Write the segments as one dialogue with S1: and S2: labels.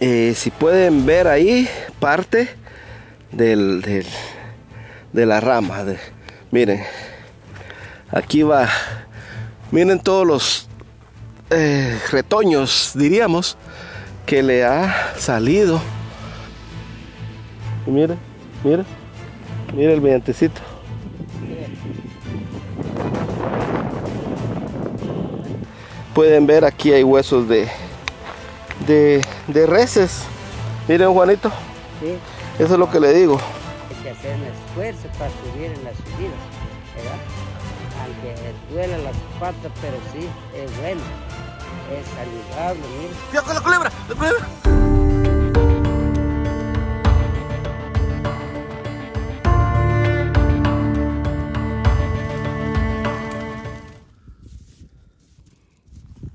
S1: Eh, si pueden ver ahí parte del, de la rama. de- miren, aquí va. Miren todos los eh, retoños, diríamos, que le ha salido. Y miren, miren, miren el vientecito. Pueden ver aquí hay huesos de, de, de reses. Miren Juanito,
S2: Sí,
S1: eso es lo que le digo.
S2: hay que hacer un esfuerzo para subir en la subida, ¿verdad? Aunque duele las patas, pero sí, es bueno, es saludable, mire.
S1: ¡Cuidado con la culebra! ¡La culebra!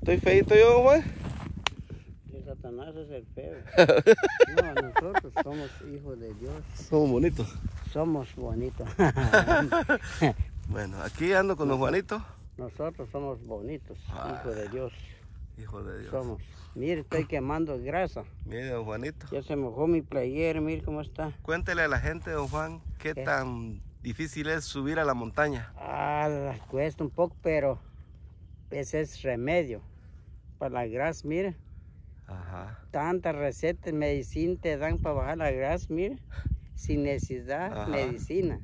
S1: ¿Estoy feito yo, Juan?
S2: El Satanás es el feo. No, nosotros somos hijos de Dios,
S1: Somos bonitos.
S2: somos bonitos.
S1: Bueno, aquí ando con don Juanito.
S2: Nosotros somos bonitos,
S1: Ah.
S2: hijos de Dios,
S1: Hijo de Dios.
S2: somos. Mire, estoy quemando grasa.
S1: Mire, don Juanito.
S2: Ya se mojó mi playera, mire cómo está.
S1: Cuéntele a la gente, don Juan, qué
S2: ¿Qué?
S1: tan difícil es subir a la montaña.
S2: Ah, cuesta un poco, pero ese es remedio para la grasa, mire.
S1: Ajá.
S2: Tantas recetas, medicina te dan para bajar la grasa, mire. Sin necesidad,
S1: Ajá.
S2: medicina.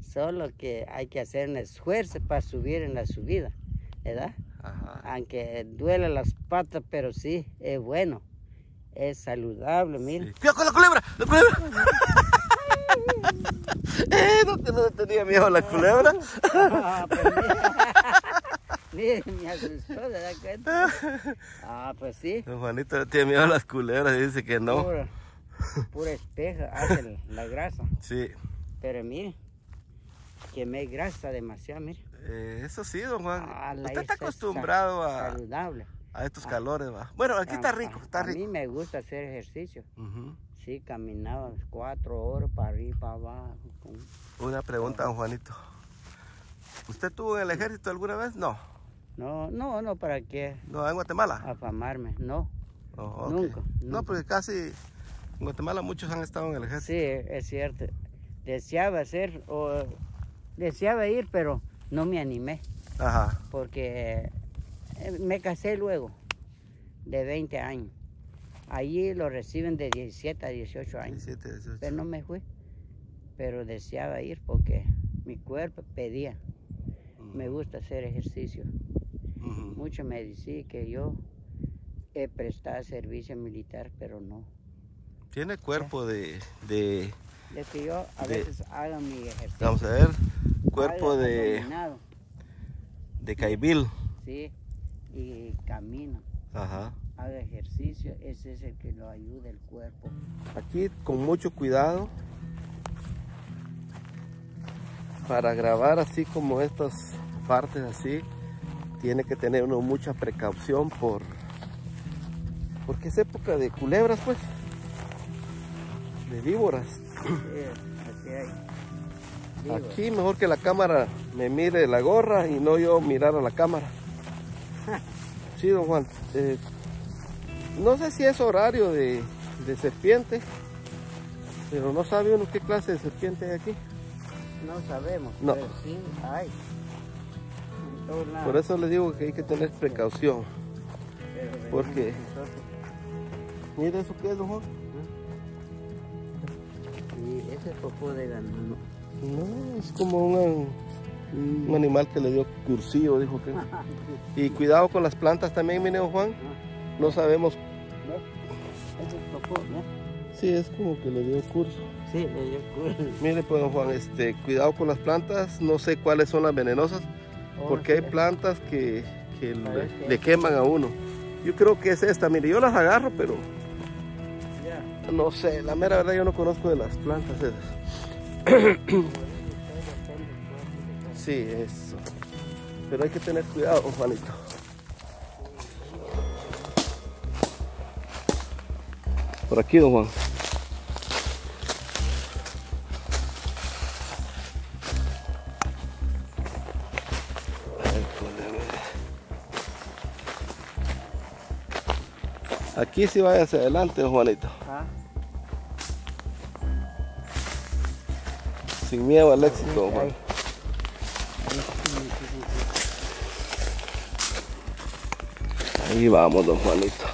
S2: Solo que hay que hacer un esfuerzo para subir en la subida, ¿verdad?
S1: Ajá.
S2: Aunque duele las patas, pero sí, es bueno. Es saludable, mire.
S1: Sí. ¡Cuidado con la culebra! ¡La culebra! eh, no, no tenía miedo a la culebra.
S2: Ah, mire. Me asustó, ¿se da cuenta? Ah, pues sí.
S1: Don Juanito tiene miedo a las culebras y dice que no.
S2: Pura, pura espeja hace la grasa.
S1: Sí.
S2: Pero mire, quemé grasa demasiado, mire.
S1: Eh, eso sí, don Juan.
S2: Ah,
S1: Usted está acostumbrado a,
S2: Saludable.
S1: a estos calores, va. Bueno, aquí está rico,
S2: a-
S1: está
S2: a mí
S1: rico.
S2: me gusta hacer ejercicio. Sí, caminaba cuatro horas para arriba, para abajo.
S1: Una pregunta, don Juanito. ¿Usted estuvo en el ejército alguna vez? No.
S2: No, no, no, ¿para qué
S1: No, en Guatemala.
S2: afamarme? No.
S1: Oh.
S2: Nunca,
S1: No, porque casi en Guatemala muchos han estado en el ejército.
S2: Sí, es cierto. Deseaba hacer, o deseaba ir, pero no me animé.
S1: Ajá.
S2: porque eh, me casé luego, de 20 años. Allí lo reciben de 17 a 18 años,
S1: 17, 18.
S2: pero no me fui. Pero deseaba ir porque mi cuerpo pedía. Me gusta hacer ejercicio.
S1: Ujú.
S2: Muchos me decían que yo he prestado servicio militar, pero no.
S1: Tiene cuerpo de, de,
S2: De que yo a
S1: De-
S2: veces haga mi ejercicio.
S1: vamos a ver, cuerpo de,
S2: abdominado,
S1: de caibil.
S2: Sí, y camino.
S1: Ajá.
S2: haga ejercicio, ese es el que lo ayuda el cuerpo.
S1: Aquí con mucho cuidado para grabar así como estas partes así tiene que tener uno mucha precaución por porque es época de culebras pues de víboras aquí mejor que la cámara me mire la gorra y no yo mirar a la cámara sí don Juan eh, no sé si es horario de, de serpiente pero no sabe uno qué clase de serpiente hay aquí
S2: no sabemos,
S1: No.
S2: pero sí hay. En todos lados.
S1: Por eso les digo que hay que tener precaución. Porque-. Mire eso que es, don Juan.
S2: Y ese popó de ganado.
S1: No, es como un, un animal que le dio cursillo, dijo que. Y cuidado con las plantas también, mire, don Juan. No sabemos.
S2: Ese es popó, ¿no?
S1: Sí, es como que le dio curso.
S2: Sí, le dio curso.
S1: Mire, pues, don Juan, este, cuidado con las plantas. No sé cuáles son las venenosas, porque hay plantas que, que le, le queman a uno. Yo creo que es esta, mire, yo las agarro, pero no sé, la mera verdad yo no conozco de las plantas esas.
S2: Cuerpo.
S1: Sí, eso. Pero hay que tener cuidado, Juanito. Por aquí, don Juan. Aquí sí vaya hacia adelante, don Juanito.
S2: Ah,
S1: Sin miedo al éxito. Juan. Ahí vamos, don Juanito.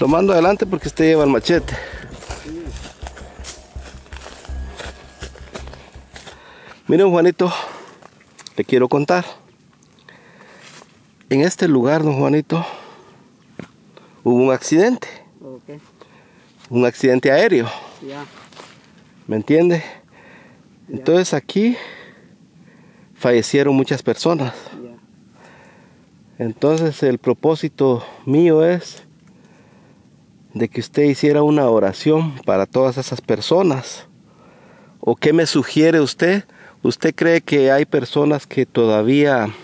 S1: Lo mando adelante porque usted lleva el machete. Mire, don Juanito, le quiero contar. En este lugar, don Juanito, hubo un accidente, un accidente aéreo, ¿me entiende? Entonces aquí fallecieron muchas personas. Entonces el propósito mío es de que usted hiciera una oración para todas esas personas. ¿O qué me sugiere usted? ¿Usted cree que hay personas que todavía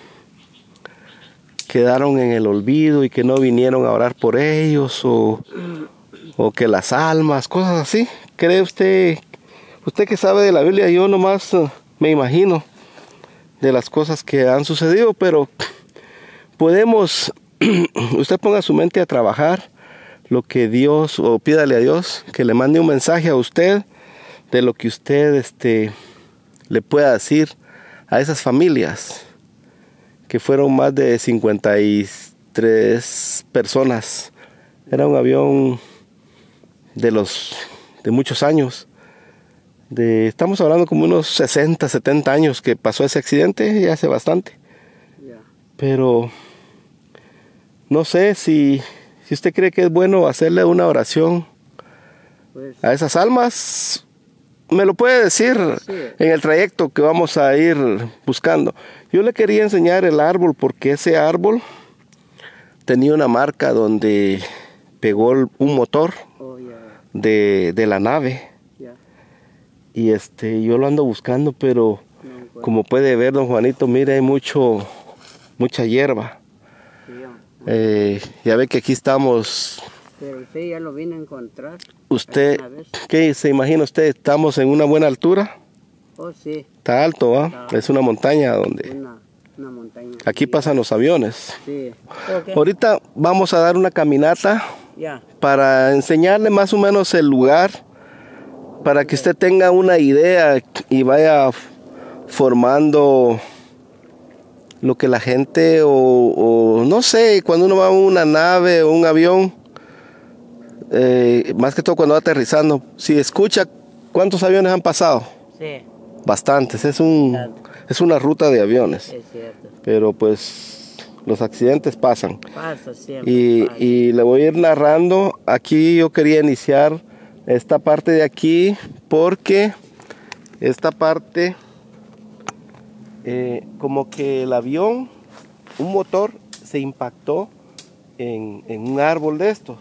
S1: quedaron en el olvido y que no vinieron a orar por ellos? ¿O, o que las almas, cosas así? ¿Cree usted, usted que sabe de la Biblia, yo nomás eh, me imagino de las cosas que han sucedido, pero podemos, usted ponga su mente a trabajar lo que Dios, o pídale a Dios que le mande un mensaje a usted de lo que usted este, le pueda decir a esas familias, que fueron más de 53 personas. Era un avión de los de muchos años. De, estamos hablando como unos 60, 70 años que pasó ese accidente, ya hace bastante. Pero no sé si, si usted cree que es bueno hacerle una oración
S2: Pues,
S1: a esas almas. Me lo puede decir
S2: Sí.
S1: en el trayecto que vamos a ir buscando. Yo le quería enseñar el árbol porque ese árbol tenía una marca donde pegó un motor
S2: oh,
S1: de, de la nave. Y este, yo lo ando buscando, pero
S2: No
S1: como puede ver, don Juanito, mire, hay mucho, mucha hierba.
S2: Ya.
S1: Eh, ya ve que aquí estamos.
S2: Pero sí, ya lo vine a encontrar.
S1: Usted. ¿qué se imagina usted? ¿Estamos en una buena altura?
S2: Oh, sí,
S1: Está alto, ¿va? Es una montaña donde...
S2: una, una montaña.
S1: Aquí pasan los aviones.
S2: Sí. Ok.
S1: Ahorita vamos a dar una caminata
S2: Ya.
S1: para enseñarle más o menos el lugar, para que usted tenga una idea y vaya formando lo que la gente o, o no sé, cuando uno va en una nave o un avión, eh, más que todo cuando va aterrizando, si escucha cuántos aviones han pasado,
S2: Sí,
S1: bastantes, es, un, es una ruta de aviones,
S2: es cierto.
S1: pero pues los accidentes pasan.
S2: Pasa siempre.
S1: Y,
S2: pasa.
S1: y le voy a ir narrando. Aquí yo quería iniciar esta parte de aquí porque esta parte, eh, como que el avión, un motor, se impactó en, en un árbol de estos,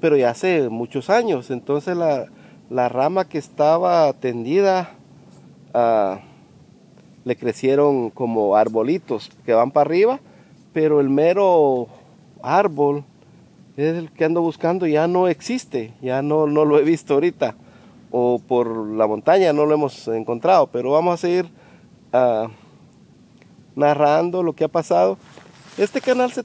S1: pero ya hace muchos años. Entonces la, la rama que estaba tendida ah, le crecieron como arbolitos que van para arriba, pero el mero árbol es el que ando buscando ya no existe, ya no, no lo he visto ahorita, o por la montaña no lo hemos encontrado, pero vamos a seguir ah, narrando lo que ha pasado. Este canal se,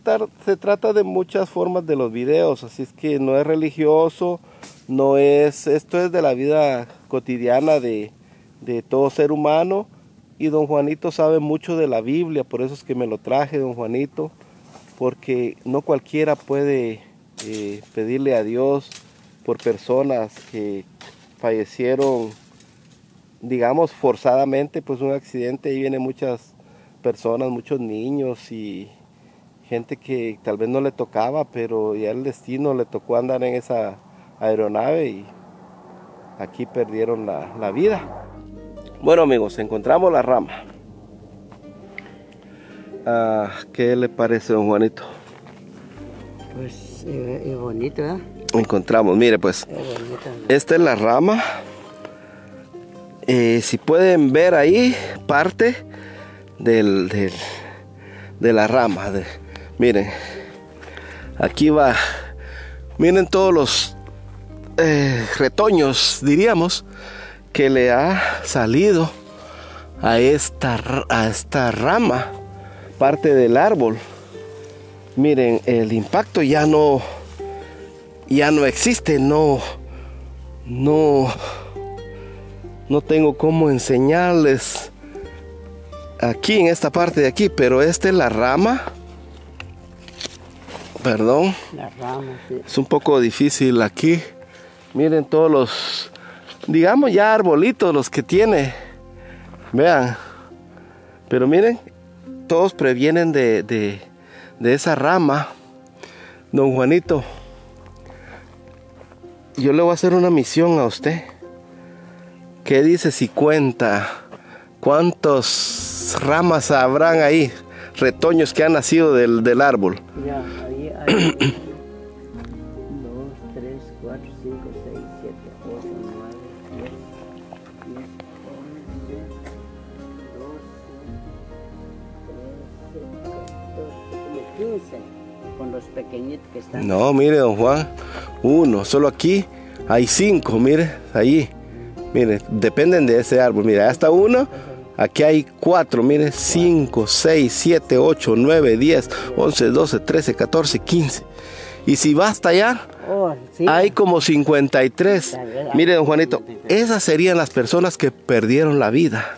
S1: trata de muchas formas de los videos, así es que no es religioso, no es, esto es de la vida cotidiana de, de todo ser humano y don Juanito sabe mucho de la Biblia, por eso es que me lo traje, don Juanito, porque no cualquiera puede eh, pedirle a Dios por personas que fallecieron, digamos, forzadamente, pues un accidente, ahí vienen muchas personas, muchos niños y gente que tal vez no le tocaba, pero ya el destino le tocó andar en esa aeronave y aquí perdieron la, la vida. Bueno amigos, encontramos la rama. Ah, ¿Qué le parece, don Juanito?
S2: Pues eh, es bonito, ¿verdad?
S1: Encontramos, mire pues, esta es la rama. Eh, si pueden ver ahí, parte del, del- de la rama. de- miren, aquí va. Miren todos los eh, retoños, diríamos, que le ha salido a esta, a esta rama, parte del árbol. Miren, el impacto ya no, ya no existe, no, no, no tengo cómo enseñarles aquí en esta parte de aquí, pero esta es la rama. Perdón.
S2: La rama, sí.
S1: Es un poco difícil aquí. Miren todos los, digamos ya arbolitos los que tiene. Vean. Pero miren, todos previenen de, de, de esa rama. Don Juanito, yo le voy a hacer una misión a usted. ¿Qué dice si cuenta cuántas ramas habrán ahí? Retoños que han nacido del, del árbol.
S2: Ahí hay 2, 3, 4, 5, 6, 7, 8, 9, 10, 10, 11, 12, 13, 14, como 15, con los pequeñitos que están.
S1: No, mire, don Juan, uno, solo aquí hay cinco, mire, ahí. Mire, dependen de ese árbol. Mire, hasta uno, aquí hay cuatro, mire, cinco, seis, siete, ocho, nueve, diez, once, doce, trece, catorce, quince. Y si va hasta allá,
S2: Oh, sí.
S1: hay como 53. Mire, don Juanito, esas serían las personas que perdieron la vida.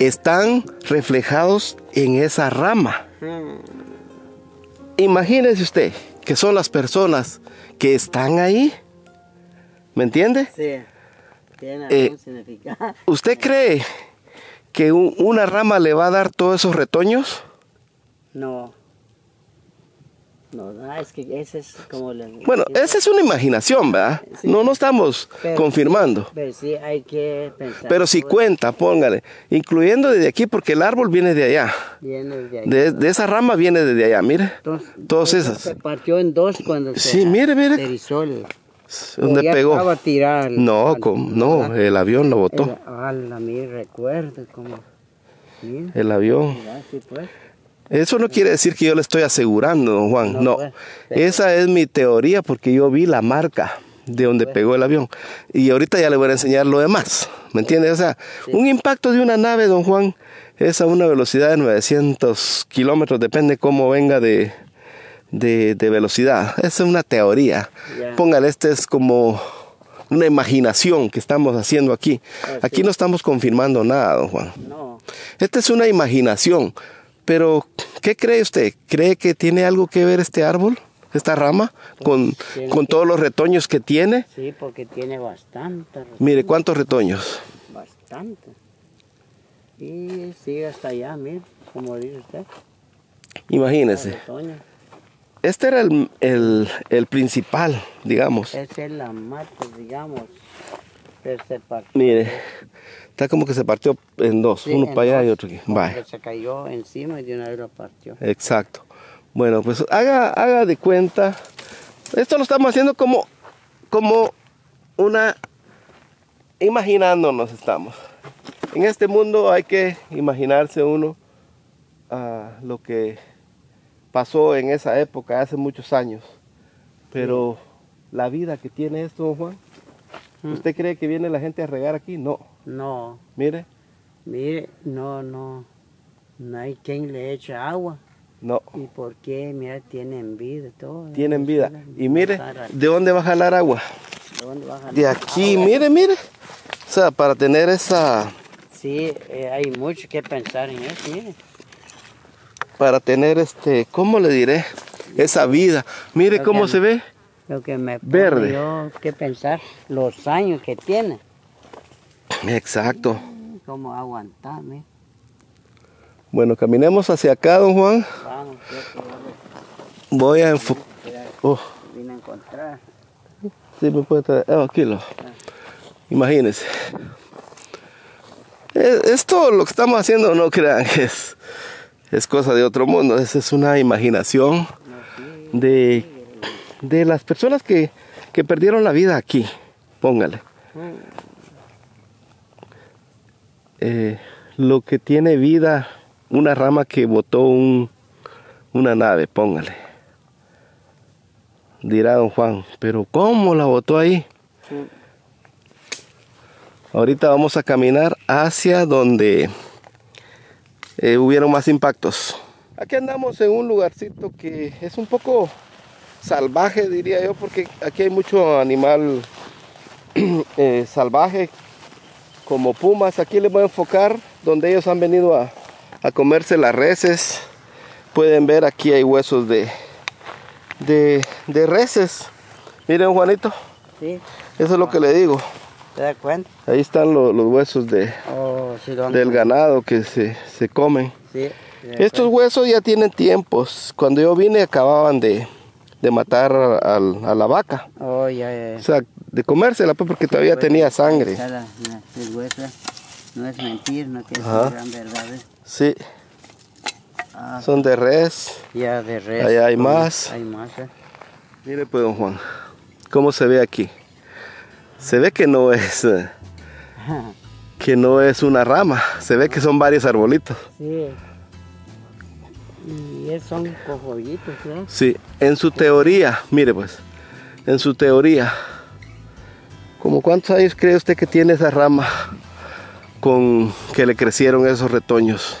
S1: Están reflejados en esa rama. Imagínese usted que son las personas que están ahí. ¿Me entiende?
S2: Sí, tiene
S1: Eh,
S2: algún significado.
S1: ¿Usted cree que un- una rama le va a dar todos esos retoños?
S2: No. No, es que ese es como le...
S1: Bueno, esa es una imaginación, ¿verdad?
S2: Sí.
S1: No, no estamos
S2: Pero-
S1: confirmando.
S2: Pero sí hay que pensar.
S1: Pero si cuenta, póngale, incluyendo desde aquí, porque el árbol viene de allá.
S2: Viene de ahí.
S1: De, de esa rama viene desde allá, mire.
S2: Entonces,
S1: todas esas.
S2: Se partió en dos cuando se
S1: Sí, mire, mire.
S2: aterrizó el-
S1: ¿Dónde
S2: o ya
S1: pegó?
S2: estaba tirado el-
S1: No, no, el avión lo botó.
S2: El- ala, mi recuerdo como...
S1: El avión.
S2: sí, pues.
S1: Eso no quiere decir que yo le estoy asegurando, don Juan.
S2: No,
S1: No.
S2: pues.
S1: Esa es mi teoría porque yo vi la marca de donde
S2: Pues.
S1: pegó el avión. Y ahorita ya le voy a enseñar lo demás. ¿Me entiende? O sea, un impacto de una nave, don Juan, es a una velocidad de 900 kilómetros, depende cómo venga de, de, de velocidad. Es una teoría. Póngale, este es como una imaginación que estamos haciendo aquí.
S2: Ah,
S1: Aquí
S2: sí.
S1: no estamos confirmando nada, don Juan.
S2: No,
S1: Esta es una imaginación, pero ¿qué cree usted? ¿Cree que tiene algo que ver este árbol, esta rama, con,
S2: tiene
S1: con
S2: que-
S1: todos los retoños que tiene?
S2: sí, porque tiene bastante.
S1: Mire, ¿cuántos retoños?
S2: Bastante. Y sigue hasta allá, mire, como dice usted.
S1: Imagínese. Este era el, el- el principal, digamos.
S2: Esa es la mata, digamos. que se partió.
S1: Mire, está como que se partió en dos,
S2: Sí,
S1: uno
S2: en
S1: para allá y otro aquí. Vaya,
S2: Se cayó encima y de una vez lo partió.
S1: exacto. Bueno, pues haga, haga de cuenta. Esto lo estamos haciendo como, como una... Imaginándonos estamos. En este mundo hay que imaginarse uno ah, lo que pasó en esa época, hace muchos años. Pero la vida que tiene esto, don Juan,
S2: Mm.
S1: ¿usted cree que viene la gente a regar aquí? No.
S2: No,
S1: Mire,
S2: mire, no, no. No hay quien le eche agua.
S1: no.
S2: ¿Y por qué? Mira, tienen vida todo.
S1: Tienen vida. Y mire. ¿de dónde va a jalar agua?
S2: ¿Dónde va a jalar?
S1: De aquí,
S2: Agua.
S1: mire, mire. O sea, para tener esa,
S2: Sí, eh, hay mucho que pensar en eso, mire.
S1: Para tener este, ¿cómo le diré? Esa vida. Mire
S2: Lo
S1: cómo se ve.
S2: Lo que me
S1: Verde.
S2: yo que pensar, los años que tiene.
S1: Exacto.
S2: Cómo aguantar, mire.
S1: Bueno, caminemos hacia acá, don Juan.
S2: Vamos,
S1: Voy a enfocar. Oh,
S2: vine a encontrar.
S1: sí, me puede traer. Oh, aquí lo. Imagínense. Eh, Esto, lo que estamos haciendo, no crean que es, es cosa de otro mundo. Esa es una imaginación de, de las personas que, que perdieron la vida aquí. Póngale. Eh, lo que tiene vida, una rama que botó un, una nave, póngale. Dirá don Juan, pero ¿cómo la botó ahí? Ahorita vamos a caminar hacia donde eh, hubieron más impactos. Aquí andamos en un lugarcito que es un poco salvaje, diría yo, porque aquí hay mucho animal eh, salvaje, como pumas. Aquí les voy a enfocar donde ellos han venido a, a comerse las reses. Pueden ver aquí hay huesos de, de, de reses. Miren, Juanito,
S2: Sí,
S1: eso es lo que le digo.
S2: ¿te das cuenta?
S1: Ahí están lo- los huesos de,
S2: Oh.
S1: Del ganado que se, se comen.
S2: Sí. ¿te das
S1: Estos huesos ya tienen tiempos. Cuando yo vine acababan de, de matar a la vaca.
S2: Oh, ya, ya,
S1: O
S2: ya.
S1: sea, de comérsela pues porque todavía
S2: Pues,
S1: tenía sangre.
S2: está la- la- el hueso no es mentir, no que es
S1: Ajá.
S2: una gran verdad. ¿eh?
S1: Sí,
S2: Ah,
S1: son de res.
S2: ya de res.
S1: Allá hay más.
S2: Hay más, ¿eh?
S1: Mire pues don Juan, cómo se ve aquí. Se ve que no es eh, que no es una rama, se ve que son varios arbolitos.
S2: Sí. Y son cojollitos, ¿no?
S1: Sí, en su teoría, mire pues, en su teoría, ¿como cuántos años cree usted que tiene esa rama con que le crecieron esos retoños?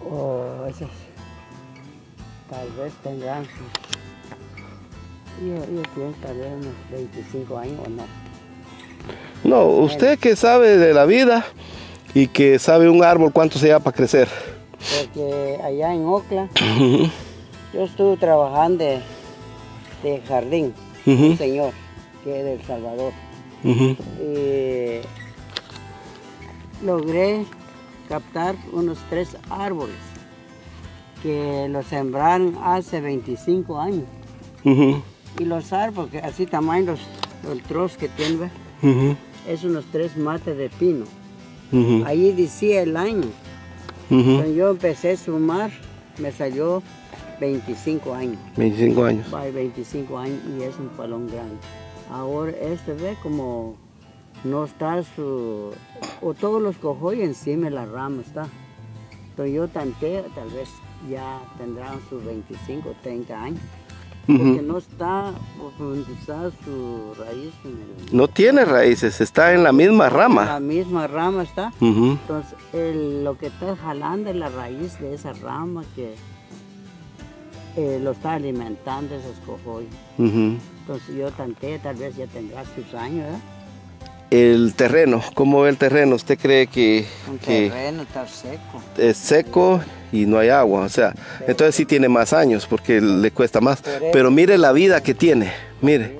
S2: O esas. Tal vez tendrán. Yo, yo pienso tal vez unos 25 años o no.
S1: No, usted que sabe de la vida y que sabe un árbol cuánto se lleva para crecer.
S2: Porque allá en Ocla, yo estuve trabajando de, de jardín, un señor que es de El Salvador. Y logré captar unos tres árboles que los sembraron hace 25 años. Y los árboles, así tamaño, los, el trozo que tiene, es unos tres mates de pino.
S1: ujú,
S2: Ahí decía el año.
S1: ujú.
S2: Cuando yo empecé a sumar, me salió 25 años.
S1: 25 años.
S2: Va 25 años y es un palón grande. Ahora este ve como no está su... O todos los cojones encima de la rama está. Entonces yo tanté, tal vez ya tendrán sus 25 30 años. Porque no está profundizada su raíz en el-
S1: No tiene raíces, está en la misma rama.
S2: La misma rama está. Entonces, el- lo que está jalando es la raíz de esa rama que eh, lo está alimentando esos cojones.
S1: ujú.
S2: Entonces, yo tanté, tal vez ya tendrá sus años, ¿verdad?
S1: El terreno, ¿cómo ve el terreno? ¿Usted cree que,
S2: Un
S1: que
S2: terreno está seco.
S1: es seco y no hay agua? O sea, entonces sí tiene más años porque le cuesta más. Pero mire la vida que tiene, mire.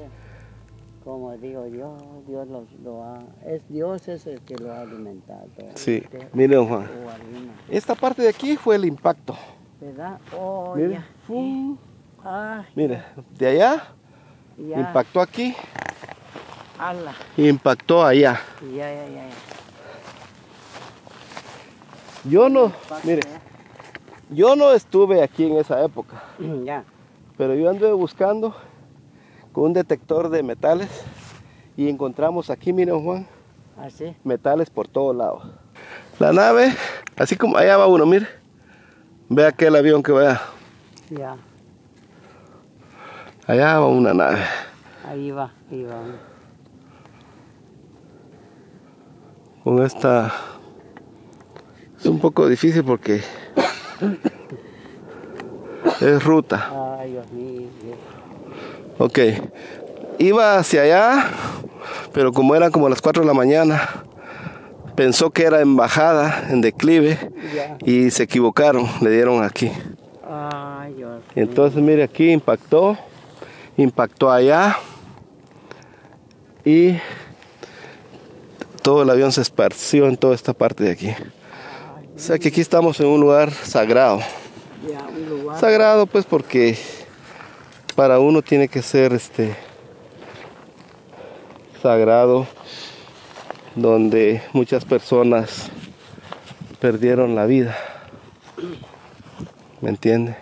S2: Como digo yo, Dios lo, lo ha... Es Dios es el que lo ha alimentado.
S1: Sí,
S2: Usted
S1: mire don Juan. Esta parte de aquí fue el impacto.
S2: ¿Verdad? Oh,
S1: Mire.
S2: Ah,
S1: mire, de allá
S2: ya.
S1: impactó aquí,
S2: Ala.
S1: impactó allá.
S2: Ya, ya, ya. ya.
S1: Yo no, mire, yo no estuve aquí en esa época.
S2: Ya.
S1: Pero yo anduve buscando con un detector de metales y encontramos aquí, miren Juan,
S2: Así.
S1: metales por todos lados. La nave, así como allá va uno, mire. Ve aquel avión que va.
S2: Ya.
S1: Allá va una nave.
S2: Ahí va, ahí va.
S1: Con esta es un poco difícil porque es ruta.
S2: Ay, Dios mío.
S1: Ok. Iba hacia allá, pero como eran como las 4 de la mañana, pensó que era en bajada, en declive, y se equivocaron, le dieron aquí.
S2: Ay, Dios.
S1: Y entonces mire aquí impactó, impactó allá y todo el avión se esparció en toda esta parte de aquí. O sea que aquí estamos en un lugar sagrado. Sagrado pues porque para uno tiene que ser este sagrado donde muchas personas perdieron la vida. ¿Me entiende?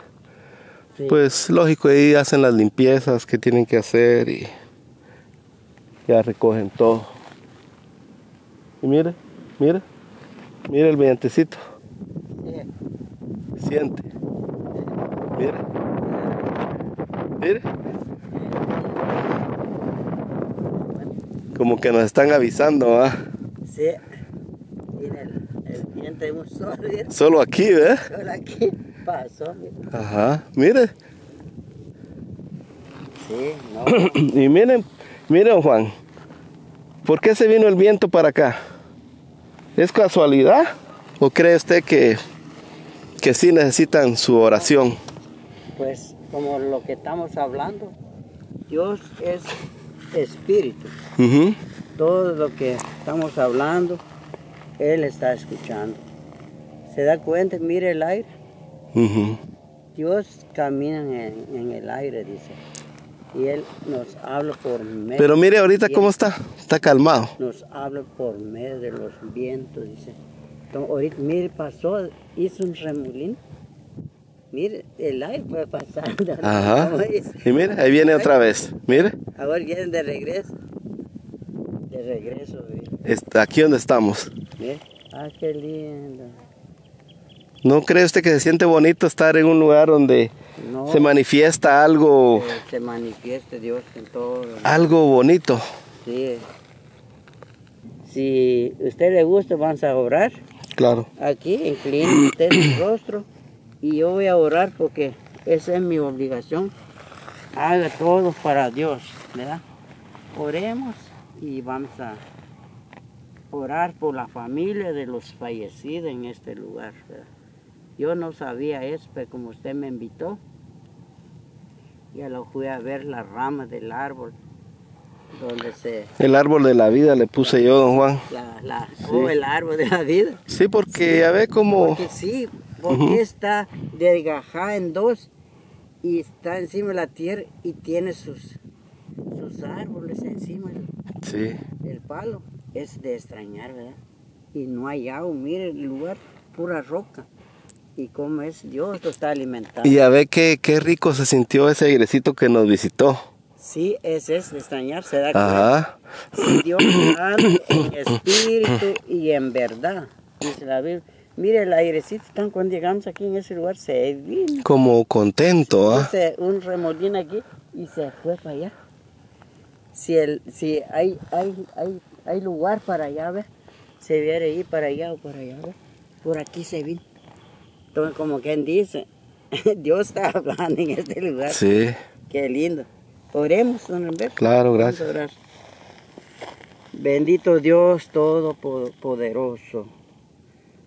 S2: Sí.
S1: Pues lógico, ahí hacen las limpiezas que tienen que hacer y ya recogen todo. Y mire, mire, mire el vientecito, siente. Mire, mire. Como que nos están avisando, ¿ah?
S2: Sí. Mira, el, el diente de un sol, ¿verdad?
S1: Solo aquí, ¿eh?
S2: Solo aquí. pasó?
S1: Ajá, mire.
S2: Sí, no.
S1: Y miren, miren Juan, ¿por qué se vino el viento para acá? ¿Es casualidad? ¿O cree usted que, que sí necesitan su oración?
S2: Pues como lo que estamos hablando, Dios es espíritu. Todo lo que estamos hablando, Él está escuchando. ¿Se da cuenta? Mire el aire. Dios camina en, en el aire, dice. Y Él nos habla por medio.
S1: Pero mire ahorita cómo está, está calmado.
S2: nos habla por medio de los vientos, dice. Entonces, ahorita, mire, pasó, hizo un remolín. Mire, el aire puede pasar.
S1: Ajá. Y mire, ahí viene otra vez. Mire,
S2: Ahora vienen de regreso. De regreso,
S1: está aquí donde estamos.
S2: Mire. Ah, qué lindo.
S1: ¿No cree usted que se siente bonito estar en un lugar donde
S2: No,
S1: se manifiesta algo,
S2: que se manifieste Dios en todo.
S1: algo bonito?
S2: Sí. Si a usted le gusta, vamos a orar.
S1: Claro.
S2: Aquí, incline usted el rostro y yo voy a orar porque esa es mi obligación. Haga todo para Dios, ¿verdad? Oremos y vamos a orar por la familia de los fallecidos en este lugar. ¿verdad? Yo no sabía eso, pero como usted me invitó, ya lo fui a ver las ramas del árbol donde se...
S1: El árbol de la vida le puse yo, don Juan.
S2: La, la, oh, el árbol de la vida.
S1: Sí, porque ya ve como...
S2: Porque sí, porque está desgajada en dos y está encima de la tierra y tiene sus, sus árboles encima del,
S1: Sí.
S2: del palo. Es de extrañar, ¿verdad? Y no hay agua, mire el lugar, pura roca. Y cómo es Dios lo está alimentando.
S1: Y ya ve que qué rico se sintió ese airecito que nos visitó.
S2: Sí, ese es de extrañar, se da.
S1: Ajá.
S2: Si Dios en espíritu y en verdad, dice la Biblia. Mire el airecito, tan cuando llegamos aquí en ese lugar, se vino.
S1: Como contento, ¿ah?
S2: Hice un remolín aquí y se fue para allá. Si, el, si hay, hay, hay, hay lugar para allá, ¿ve? se viene ir para allá o para allá, ¿ve? por aquí se vino. Entonces, como quien dice, Dios está hablando en este lugar.
S1: Sí,
S2: Qué lindo. Oremos, don Humberto.
S1: claro,
S2: Vamos a
S1: gracias.
S2: orar. Bendito Dios Todopoderoso.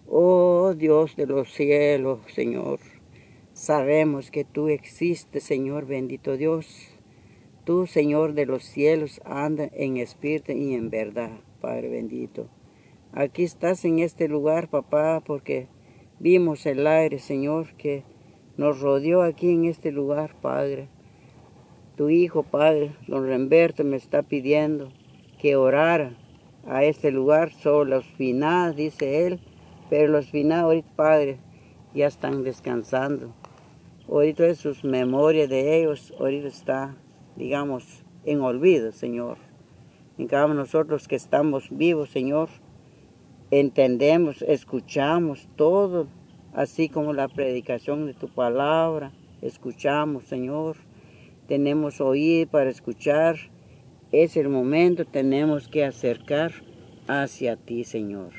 S2: Oh Dios de los cielos, Señor. Sabemos que tú existes, Señor bendito Dios. Tú, Señor de los cielos, anda en espíritu y en verdad, Padre bendito. Aquí estás en este lugar, papá, porque vimos el aire, Señor, que nos rodeó aquí en este lugar, Padre. Tu hijo, Padre, don Remberto, me está pidiendo que orara a este lugar sobre los finados, dice él, pero los finados ahorita, Padre, ya están descansando. Ahorita es sus memorias de ellos, ahorita está, digamos, en olvido, Señor. En cambio, nosotros que estamos vivos, Señor, entendemos, escuchamos todo, así como la predicación de tu palabra, escuchamos, Señor. Tenemos oído para escuchar. Es el momento, tenemos que acercar hacia ti, Señor.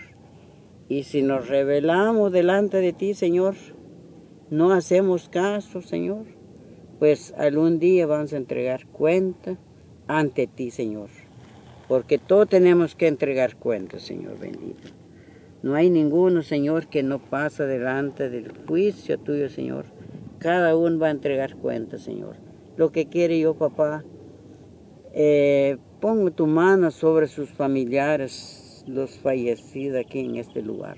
S2: Y si nos revelamos delante de ti, Señor, no hacemos caso, Señor, pues algún día vamos a entregar cuenta ante ti, Señor. Porque todos tenemos que entregar cuenta, Señor bendito. No hay ninguno, Señor, que no pasa delante del juicio tuyo, Señor. Cada uno va a entregar cuenta, Señor. Lo que quiere yo, papá, eh, pongo tu mano sobre sus familiares, los fallecidos aquí en este lugar.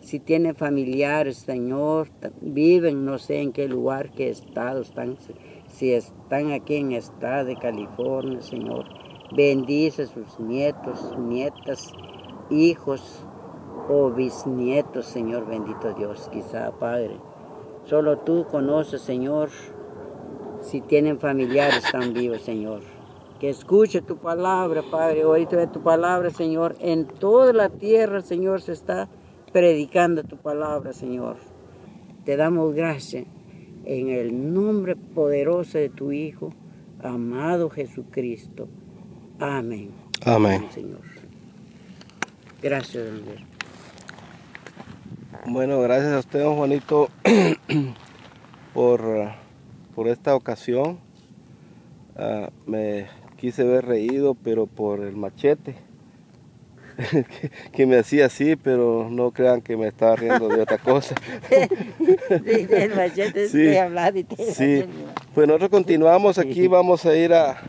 S2: Si tiene familiares, Señor, viven no sé en qué lugar, qué estado están, si están aquí en el estado de California, Señor. Bendice a sus nietos, nietas, hijos o bisnietos, Señor bendito Dios, quizá, Padre. Solo tú conoces, Señor, si tienen familiares tan vivos, Señor. Que escuche tu palabra, Padre. Ahorita de tu palabra, Señor. En toda la tierra, Señor, se está predicando tu palabra, Señor. Te damos gracias en el nombre poderoso de tu Hijo, amado Jesucristo. Amén.
S1: Amén.
S2: Señor. Gracias, don.
S1: Bueno, gracias a usted, don Juanito, por, por esta ocasión. Ah, me quise ver reído, pero por el machete. que, me hacía así, pero no crean que me estaba riendo de otra cosa.
S2: sí, el machete sí, y
S1: Sí, pues nosotros continuamos aquí, vamos a ir a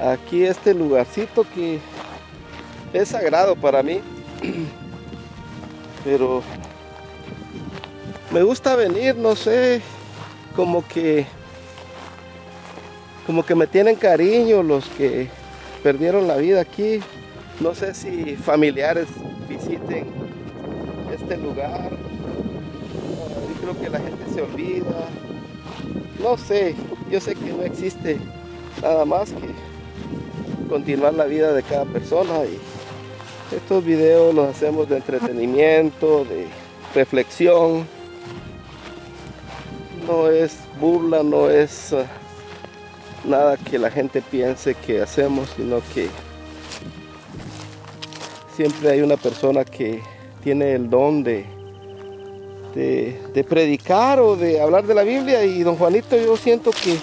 S1: aquí este lugarcito que es sagrado para mí. Pero me gusta venir, no sé, como que como que me tienen cariño los que perdieron la vida aquí. No sé si familiares visiten este lugar. Yo creo que la gente se olvida. No sé, yo sé que no existe nada más que continuar la vida de cada persona y estos videos los hacemos de entretenimiento, de reflexión. No es burla, no es uh, nada que la gente piense que hacemos, sino que siempre hay una persona que tiene el don de, de, predicar o de hablar de la Biblia y don Juanito yo siento que,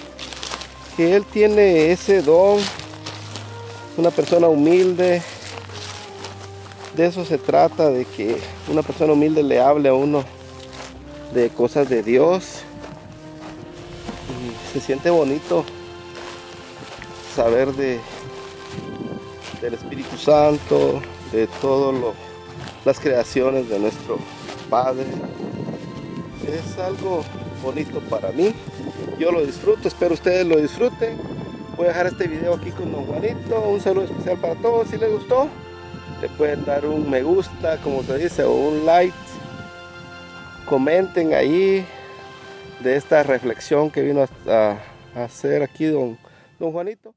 S1: que él tiene ese don, una persona humilde, de eso se trata, de que una persona humilde le hable a uno de cosas de Dios. Y se siente bonito saber de del Espíritu Santo, de todas las creaciones de nuestro Padre. Es algo bonito para mí. Yo lo disfruto, espero ustedes lo disfruten. Voy a dejar este video aquí con Don Juanito. Un saludo especial para todos. Si les gustó, le pueden dar un me gusta, como se dice, o un like. Comenten ahí de esta reflexión que vino a, hacer aquí don, don Juanito.